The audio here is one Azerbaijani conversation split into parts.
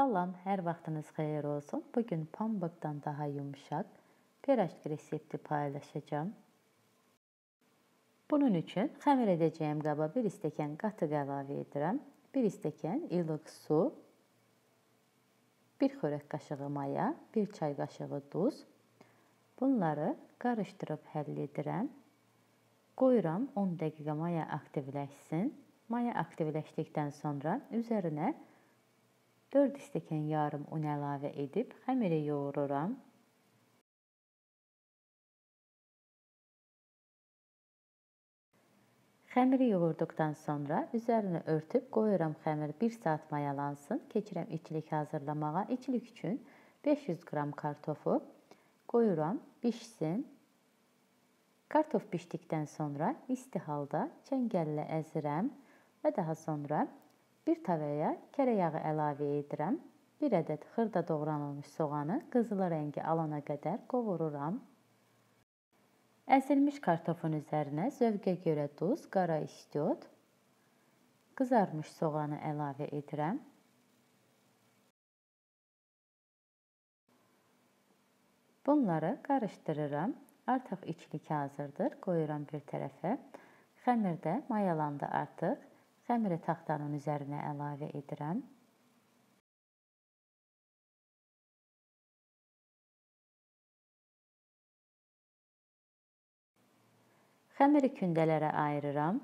Salam, hər vaxtınız xeyir olsun. Bu gün pambıqdan daha yumşaq pirajki resepti paylaşacağım. Bunun üçün xəmir edəcəyim qaba 1 stəkan qatıq əlavə edirəm. 1 stəkan ilıq su, 1 xörək qaşığı maya, 1 çay qaşığı duz. Bunları qarışdırıb həll edirəm. Qoyuram 10 dəqiqə maya aktivləşsin. Maya aktivləşdikdən sonra üzərinə 4 stəkan yarım un əlavə edib xəmiri yoğururam. Xəmiri yoğurduqdan sonra üzərini örtüb qoyuram xəmir 1 saat mayalansın. Keçirəm içlik hazırlamağa. İçlik üçün 500 qram kartofu qoyuram, bişsin. Kartof bişdikdən sonra isti halda çəngəllə əzirəm və daha sonra Bir tavaya kərə yağı əlavə edirəm. 1 ədəd xırda doğranılmış soğanı qızılı rəngi alana qədər qovururam. Əzilmiş kartofun üzərinə zövqə görə duz, qara istiot, qızarmış soğanı əlavə edirəm. Bunları qarışdırıram. Artıq içlik hazırdır. Qoyuram bir tərəfə. Xəmir də mayalandı artıq. Xəmiri taxtanın üzərinə əlavə edirəm. Xəmiri kündələrə ayırıram.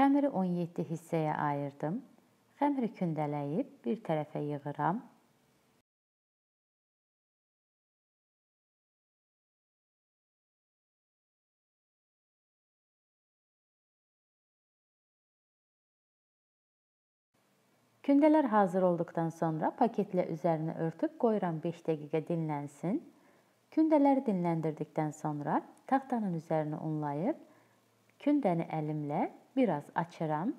Xəmiri 17 hissəyə ayırdım. Xəmiri kündələyib bir tərəfə yığıram. Kündələr hazır olduqdan sonra paketlə üzərini örtüb qoyuram 5 dəqiqə dinlənsin. Kündələri dinləndirdikdən sonra taxtanın üzərini unlayıb kündəni əlimlə biraz açıram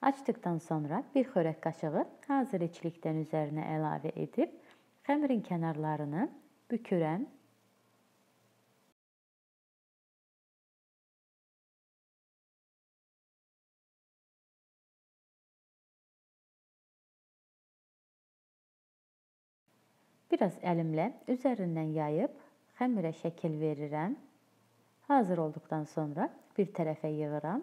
Açdıqdan sonra bir xörək qaşığı hazır içlikdən üzərinə əlavə edib xəmirin kənarlarını bükürəm. Biraz əlimlə üzərindən yayıb xəmirə şəkil verirəm. Hazır olduqdan sonra bir tərəfə yığıram.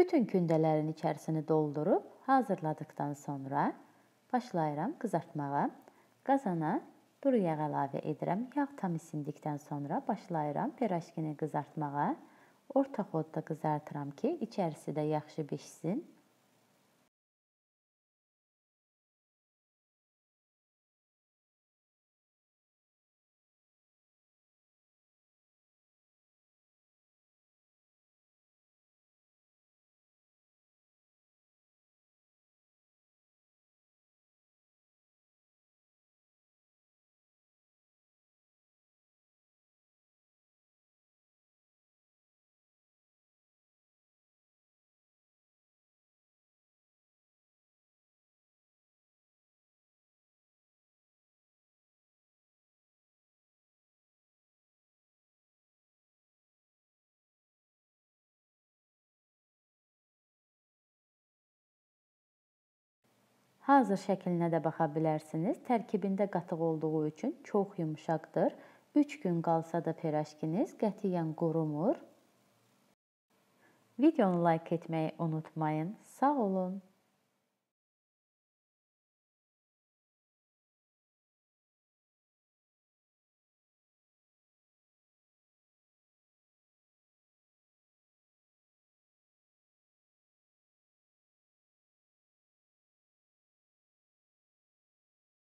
Bütün kündələrin içərisini doldurub hazırladıqdan sonra başlayıram qızartmağa. Qazana duru yağ əlavə edirəm. Yağ tam isindikdən sonra başlayıram pirajkini qızartmağa. Orta xodda qızartıram ki, içərisi də yaxşı bişsin. Hazır şəklinə də baxa bilərsiniz. Tərkibində qatıq olduğu üçün çox yumşaqdır. 3 gün qalsa da pirajkiniz qətiyyən qurumur. Videonu like etməyi unutmayın. Sağ olun.